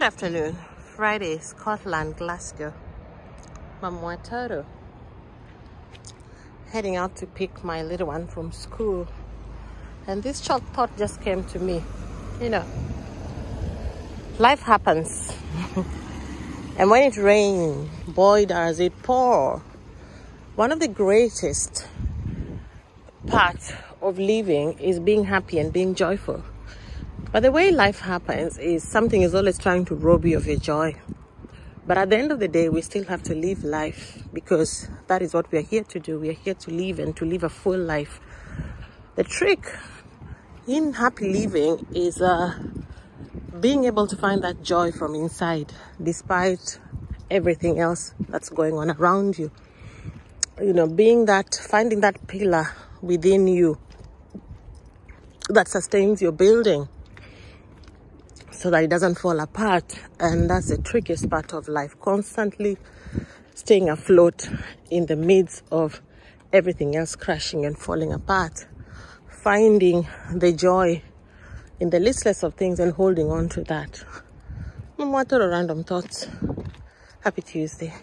Good afternoon. Friday, Scotland, Glasgow. Mama Watoro. Heading out to pick my little one from school. And this short thought just came to me. You know, life happens. and when it rains, boy, does it pour. One of the greatest parts of living is being happy and being joyful. But the way life happens is something is always trying to rob you of your joy. But at the end of the day, we still have to live life because that is what we are here to do. We are here to live and to live a full life. The trick in happy living is uh, being able to find that joy from inside despite everything else that's going on around you. You know, being that, finding that pillar within you that sustains your building so that it doesn't fall apart. And that's the trickiest part of life constantly staying afloat in the midst of everything else crashing and falling apart. Finding the joy in the listless of things and holding on to that. What are random thoughts? Happy Tuesday.